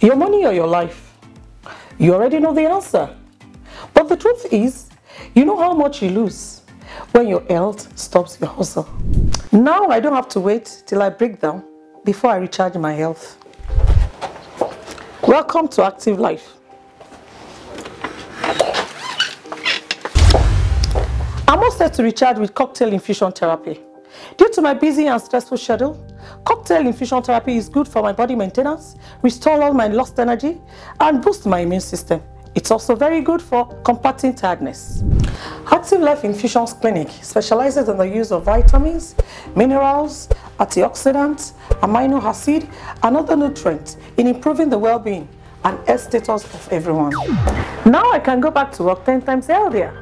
Your money or your life? You already know the answer. But the truth is, you know how much you lose when your health stops your hustle. Now I don't have to wait till I break down before I recharge my health. Welcome to Activlife. I'm all set to recharge with cocktail infusion therapy. Due to my busy and stressful schedule, cocktail infusion therapy is good for my body maintenance, restore all my lost energy, and boost my immune system. It's also very good for combating tiredness. Activlife Infusions Clinic specializes in the use of vitamins, minerals, antioxidants, amino acid, and other nutrients in improving the well-being and health status of everyone. Now I can go back to work 10 times healthier.